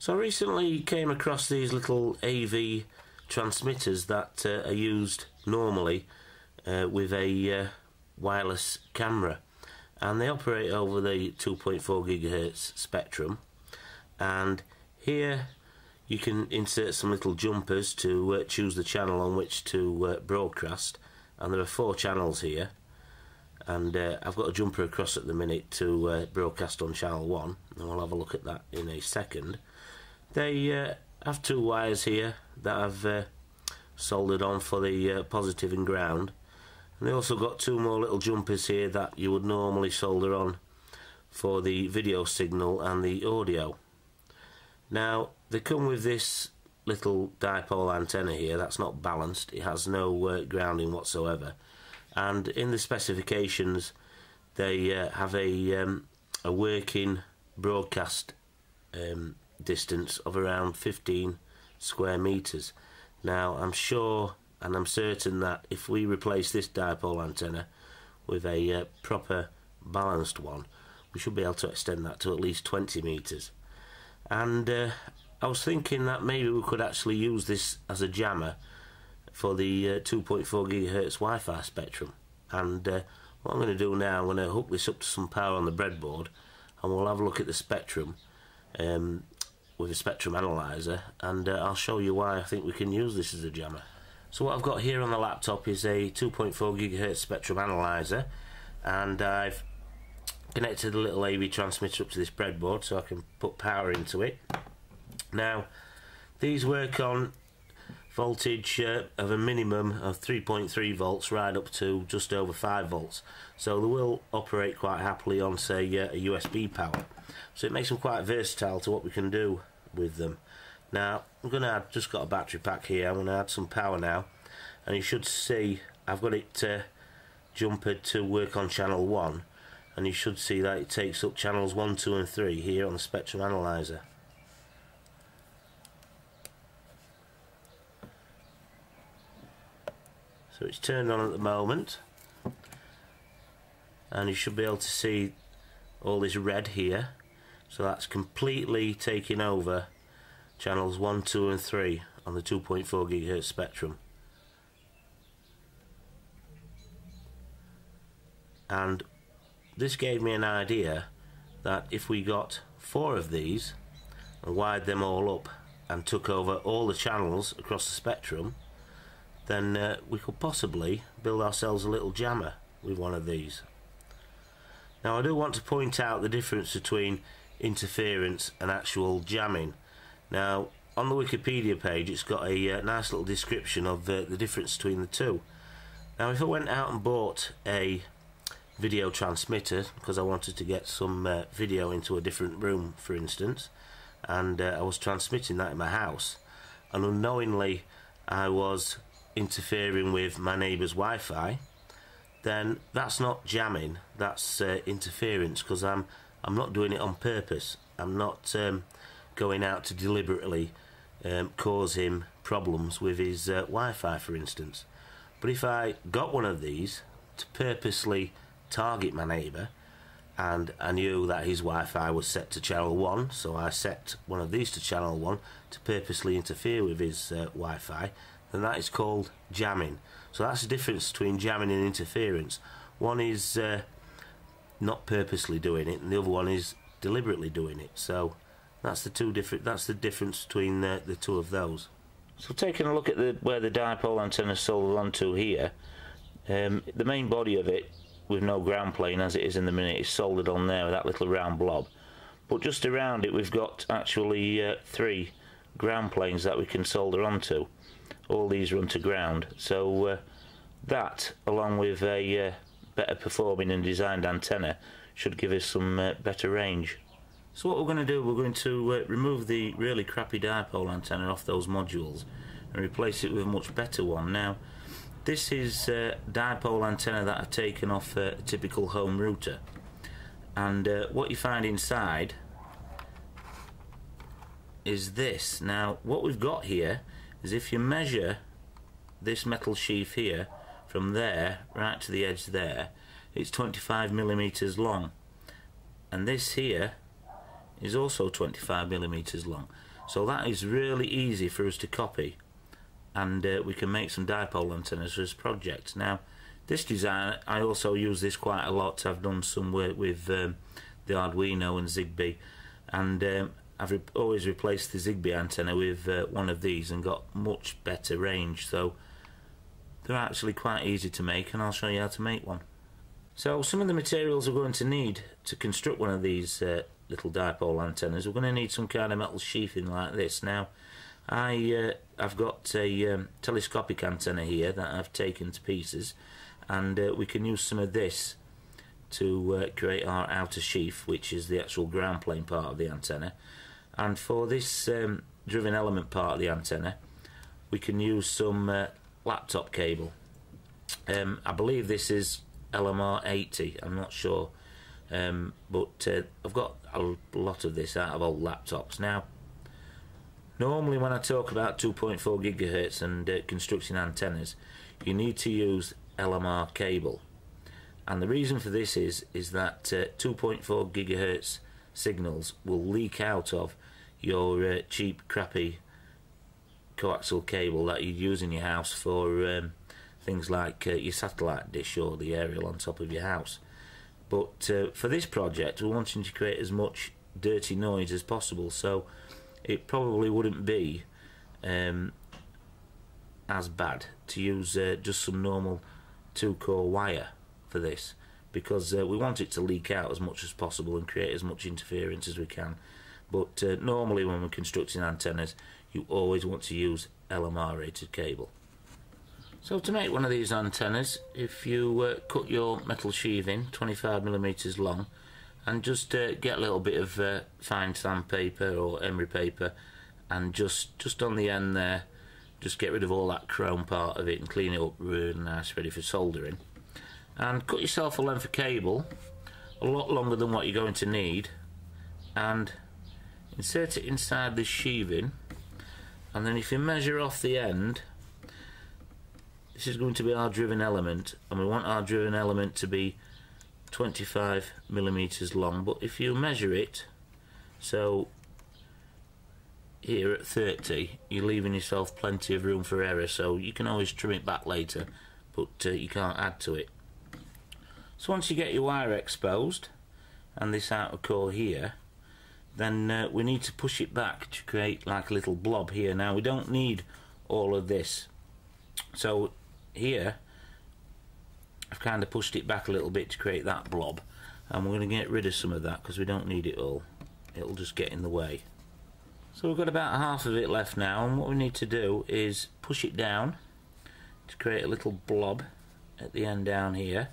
So I recently came across these little AV transmitters that uh, are used normally uh, with a uh, wireless camera. And they operate over the 2.4 gigahertz spectrum. And here you can insert some little jumpers to uh, choose the channel on which to uh, broadcast. And there are four channels here. And uh, I've got a jumper across at the minute to broadcast on channel 1 and we'll have a look at that in a second they uh, have two wires here that I've uh, soldered on for the uh, positive and ground. And they also got two more little jumpers here that you would normally solder on for the video signal and the audio. Now they come with this little dipole antenna here that's not balanced. It has no uh, grounding whatsoever. And in the specifications they uh, have a um, a working broadcast um, distance of around 15 square meters. Now I'm sure and I'm certain that if we replace this dipole antenna with a uh, proper balanced one we should be able to extend that to at least 20 meters. And uh, I was thinking that maybe we could actually use this as a jammer for the uh, 2.4 gigahertz Wi-Fi spectrum. And uh, what I'm going to do now I'm going to hook this up to some power on the breadboard and we'll have a look at the spectrum um, with a spectrum analyzer and uh, I'll show you why I think we can use this as a jammer. So what I've got here on the laptop is a 2.4 gigahertz spectrum analyzer and I've connected a little AV transmitter up to this breadboard so I can put power into it. Now these work on voltage uh, of a minimum of 3.3 volts right up to just over 5 volts so they will operate quite happily on say uh, a USB power so it makes them quite versatile to what we can do with them. Now I'm going to add just got a battery pack here. I'm going to add some power now. And you should see I've got it uh, jumpered to work on channel 1 and you should see that it takes up channels 1, 2 and 3 here on the spectrum analyzer. So it's turned on at the moment. And you should be able to see all this red here so that's completely taking over channels 1, 2 and 3 on the 2.4 GHz spectrum and this gave me an idea that if we got four of these and wired them all up and took over all the channels across the spectrum then uh, we could possibly build ourselves a little jammer with one of these. Now I do want to point out the difference between interference and actual jamming. Now on the Wikipedia page it's got a uh, nice little description of uh, the difference between the two. Now if I went out and bought a video transmitter because I wanted to get some uh, video into a different room for instance and uh, I was transmitting that in my house and unknowingly I was interfering with my neighbour's Wi-Fi, then that's not jamming. That's uh, interference because I'm I'm not doing it on purpose. I'm not um, going out to deliberately um, cause him problems with his uh, Wi-Fi, for instance. But if I got one of these to purposely target my neighbour, and I knew that his Wi-Fi was set to channel 1 so I set one of these to channel 1 to purposely interfere with his uh, Wi-Fi then that is called jamming. So that's the difference between jamming and interference. One is uh, not purposely doing it, and the other one is deliberately doing it. So that's the two different. That's the difference between the, the two of those. So taking a look at the where the dipole antenna soldered onto here, um, the main body of it, with no ground plane as it is in the minute, is soldered on there with that little round blob. But just around it, we've got actually uh, three ground planes that we can solder onto all these run to ground so uh, that along with a uh, better performing and designed antenna should give us some uh, better range. So what we're going to do, we're going to uh, remove the really crappy dipole antenna off those modules and replace it with a much better one. Now this is a dipole antenna that I've taken off a typical home router and uh, what you find inside is this. Now what we've got here is if you measure this metal sheath here from there right to the edge there it's 25 millimeters long and this here is also 25 millimeters long. So that is really easy for us to copy and uh, we can make some dipole antennas for this project. Now this design, I also use this quite a lot. I've done some work with um, the Arduino and Zigbee and um, I've re always replaced the Zigbee antenna with uh, one of these and got much better range so they're actually quite easy to make and I'll show you how to make one. So some of the materials we're going to need to construct one of these uh, little dipole antennas we're going to need some kind of metal sheathing like this. Now I, uh, I've got a um, telescopic antenna here that I've taken to pieces and uh, we can use some of this to uh, create our outer sheath which is the actual ground plane part of the antenna and for this um, driven element part of the antenna we can use some uh, laptop cable. Um, I believe this is LMR 80 I'm not sure. Um, but uh, I've got a lot of this out of old laptops. Now normally when I talk about 2.4 gigahertz and uh, constructing antennas you need to use LMR cable. And the reason for this is is that uh, 2.4 gigahertz signals will leak out of your uh, cheap crappy coaxial cable that you use in your house for um, things like uh, your satellite dish or the aerial on top of your house. But uh, for this project we're wanting to create as much dirty noise as possible so it probably wouldn't be um, as bad to use uh, just some normal two core wire for this because uh, we want it to leak out as much as possible and create as much interference as we can but uh, normally when we're constructing antennas you always want to use LMR rated cable. So to make one of these antennas if you uh, cut your metal sheathing 25 millimeters long and just uh, get a little bit of uh, fine sandpaper or emery paper and just just on the end there just get rid of all that chrome part of it and clean it up really nice ready for soldering and cut yourself a length of cable a lot longer than what you're going to need and insert it inside the sheathing and then if you measure off the end this is going to be our driven element and we want our driven element to be 25 millimeters long but if you measure it so here at 30 you're leaving yourself plenty of room for error so you can always trim it back later but uh, you can't add to it. So once you get your wire exposed and this outer core here, then uh, we need to push it back to create like a little blob here. Now we don't need all of this. So here, I've kind of pushed it back a little bit to create that blob. And we're going to get rid of some of that because we don't need it all. It'll just get in the way. So we've got about half of it left now and what we need to do is push it down to create a little blob at the end down here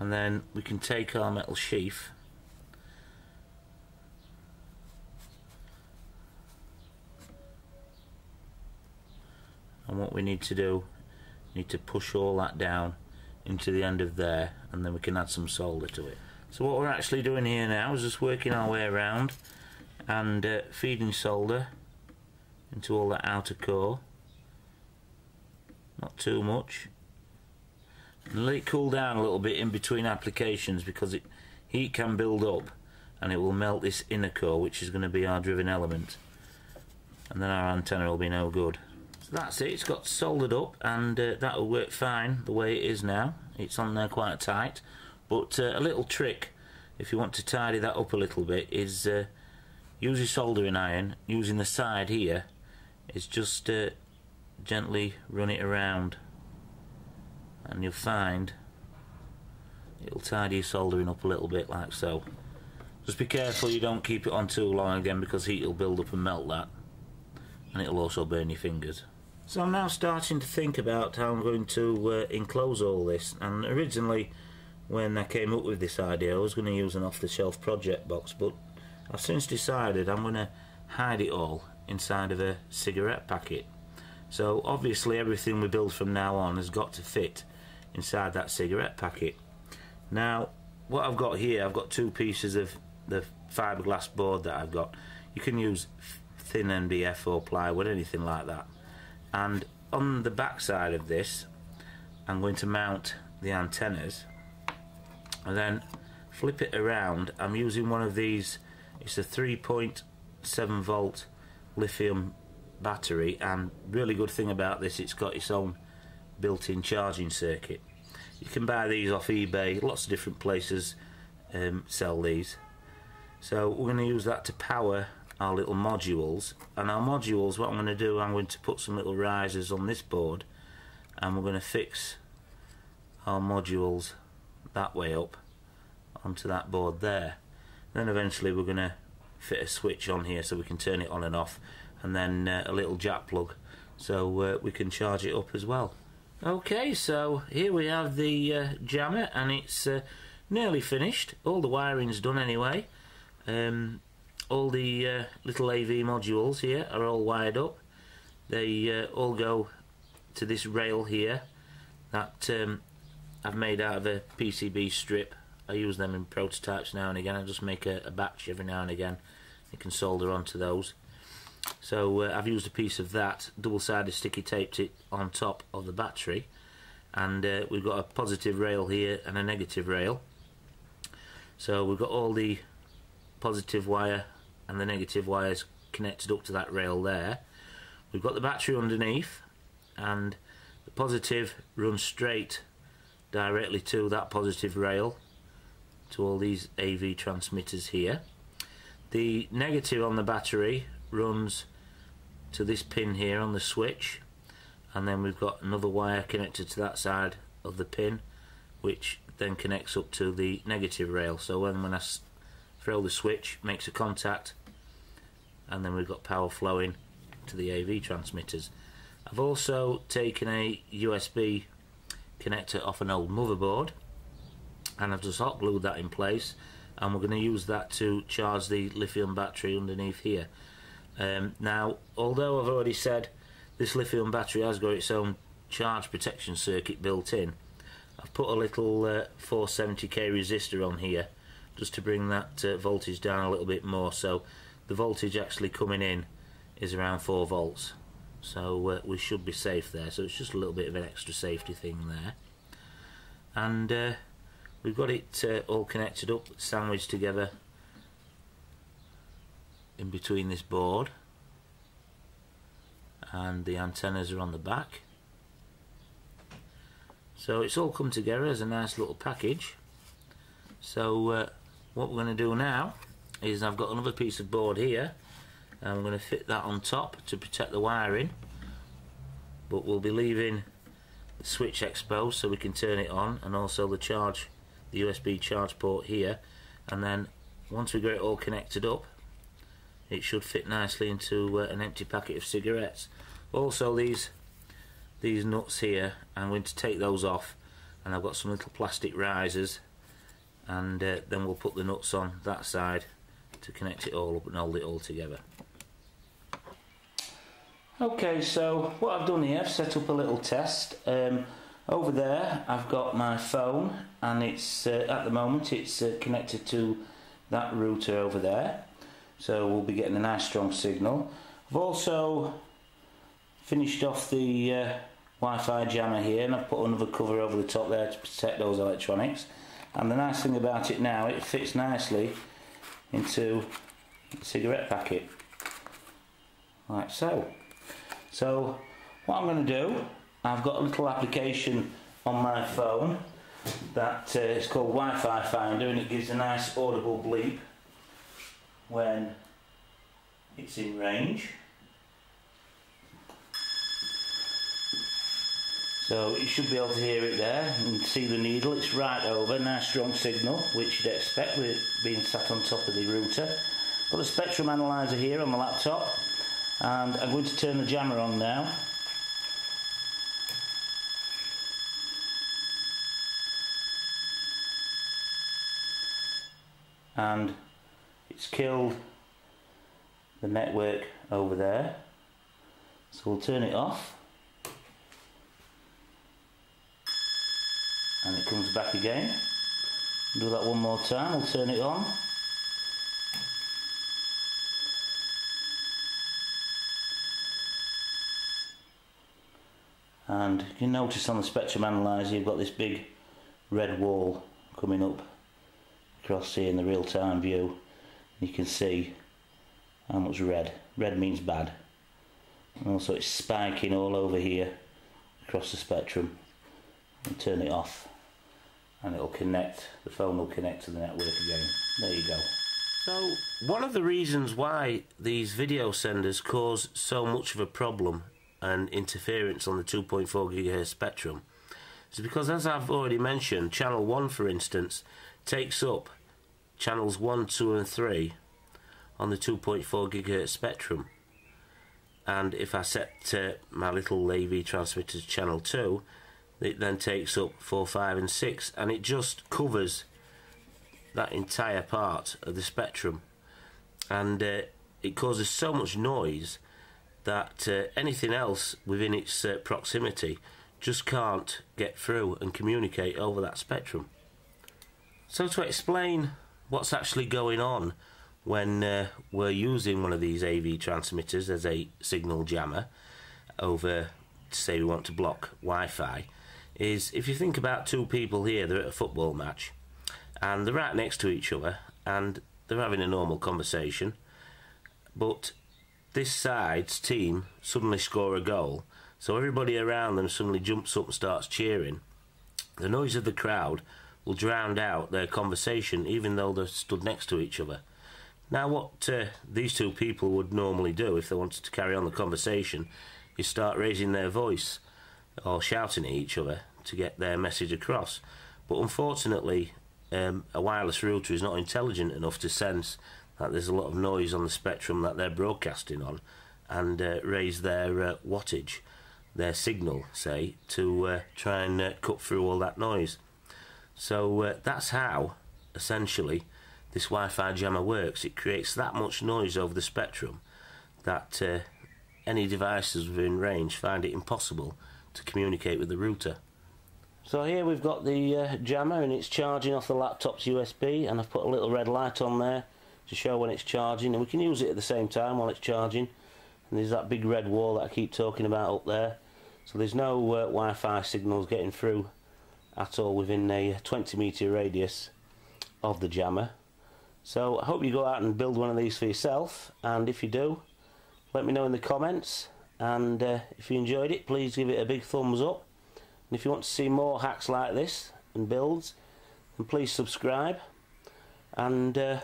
and then we can take our metal sheath. And what we need to do need to push all that down into the end of there and then we can add some solder to it. So what we're actually doing here now is just working our way around and uh, feeding solder into all that outer core. Not too much and let it cool down a little bit in between applications because it, heat can build up and it will melt this inner core which is going to be our driven element. And then our antenna will be no good. So that's it, it's got soldered up and uh, that will work fine the way it is now. It's on there quite tight. But uh, a little trick if you want to tidy that up a little bit is uh, use your soldering iron. Using the side here is just uh, gently run it around and you'll find it'll tidy your soldering up a little bit like so. Just be careful you don't keep it on too long again because heat will build up and melt that. And it'll also burn your fingers. So I'm now starting to think about how I'm going to uh, enclose all this. And originally when I came up with this idea I was going to use an off-the-shelf project box but I've since decided I'm going to hide it all inside of a cigarette packet. So obviously everything we build from now on has got to fit inside that cigarette packet. Now, what I've got here, I've got two pieces of the fiberglass board that I've got. You can use thin MDF or plywood, anything like that. And on the back side of this I'm going to mount the antennas and then flip it around I'm using one of these it's a 3.7 volt lithium battery and really good thing about this it's got its own built-in charging circuit. You can buy these off eBay lots of different places um, sell these. So we're going to use that to power our little modules and our modules what I'm going to do I'm going to put some little risers on this board and we're going to fix our modules that way up onto that board there. Then eventually we're going to fit a switch on here so we can turn it on and off and then uh, a little jack plug so uh, we can charge it up as well okay so here we have the uh, jammer and it's uh, nearly finished. All the wiring's done anyway. Um, all the uh, little AV modules here are all wired up. They uh, all go to this rail here that um, I've made out of a PCB strip. I use them in prototypes now and again. I just make a, a batch every now and again. You can solder onto those so uh, I've used a piece of that double-sided sticky taped it on top of the battery. And uh, we've got a positive rail here and a negative rail. So we've got all the positive wire and the negative wires connected up to that rail there. We've got the battery underneath and the positive runs straight directly to that positive rail to all these AV transmitters here. The negative on the battery runs to this pin here on the switch and then we've got another wire connected to that side of the pin which then connects up to the negative rail. So when, when I throw the switch makes a contact and then we've got power flowing to the AV transmitters. I've also taken a USB connector off an old motherboard and I've just hot glued that in place and we're going to use that to charge the lithium battery underneath here um, now although I've already said this lithium battery has got its own charge protection circuit built in I've put a little uh, 470k resistor on here just to bring that uh, voltage down a little bit more. So the voltage actually coming in is around 4 volts. So uh, we should be safe there. So it's just a little bit of an extra safety thing there. And uh, we've got it uh, all connected up sandwiched together in between this board. And the antennas are on the back. So it's all come together as a nice little package. So uh, what we're going to do now is I've got another piece of board here. And I'm going to fit that on top to protect the wiring. But we'll be leaving the switch exposed so we can turn it on and also the charge the USB charge port here. And then once we get it all connected up it should fit nicely into uh, an empty packet of cigarettes. Also these these nuts here I'm going to take those off and I've got some little plastic risers and uh, then we'll put the nuts on that side to connect it all up and hold it all together. Okay so what I've done here I've set up a little test. Um, over there I've got my phone and it's uh, at the moment it's uh, connected to that router over there so we'll be getting a nice strong signal. I've also finished off the uh, Wi-Fi jammer here and I've put another cover over the top there to protect those electronics. And the nice thing about it now it fits nicely into the cigarette packet. Like so so what I'm going to do I've got a little application on my phone that uh, is called Wi-Fi Finder and it gives a nice audible bleep when it's in range So you should be able to hear it there and see the needle, it's right over, nice strong signal, which you'd expect with it being sat on top of the router. Got the spectrum analyzer here on the laptop and I'm going to turn the jammer on now. And it's killed the network over there. So we'll turn it off. and it comes back again do that one more time we'll turn it on and you can notice on the spectrum analyzer you've got this big red wall coming up across here in the real-time view you can see how much red. Red means bad. And also it's spiking all over here across the spectrum. And turn it off and it'll connect the phone will connect to the network again. There you go. So one of the reasons why these video senders cause so much of a problem and interference on the 2.4 GHz spectrum is because, as I've already mentioned, channel 1, for instance, takes up channels 1, 2, and 3 on the 2.4 GHz spectrum. And if I set uh, my little AV transmitter to channel 2, it then takes up 4, 5, and 6, and it just covers that entire part of the spectrum. And uh, it causes so much noise that uh, anything else within its uh, proximity just can't get through and communicate over that spectrum. So to explain what's actually going on when uh, we're using one of these AV transmitters as a signal jammer over, say we want to block Wi-Fi, is if you think about two people here, they're at a football match, and they're right next to each other, and they're having a normal conversation, but this side's team suddenly score a goal, so everybody around them suddenly jumps up and starts cheering. The noise of the crowd will drown out their conversation, even though they're stood next to each other. Now, what uh, these two people would normally do if they wanted to carry on the conversation is start raising their voice or shouting at each other to get their message across. But unfortunately, um, a wireless router is not intelligent enough to sense that there's a lot of noise on the spectrum that they're broadcasting on and uh, raise their uh, wattage, their signal, say, to uh, try and uh, cut through all that noise. So uh, that's how, essentially, this Wi-Fi jammer works. It creates that much noise over the spectrum that uh, any devices within range find it impossible to communicate with the router. So here we've got the jammer and it's charging off the laptop's USB and I've put a little red light on there to show when it's charging and we can use it at the same time while it's charging and there's that big red wall that I keep talking about up there so there's no uh, Wi-Fi signals getting through at all within a 20 metre radius of the jammer so I hope you go out and build one of these for yourself and if you do let me know in the comments and uh, if you enjoyed it please give it a big thumbs up and if you want to see more hacks like this and builds then please subscribe and uh,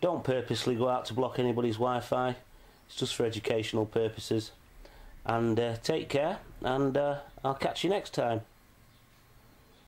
don't purposely go out to block anybody's Wi-Fi. It's just for educational purposes. And uh, take care, and uh, I'll catch you next time.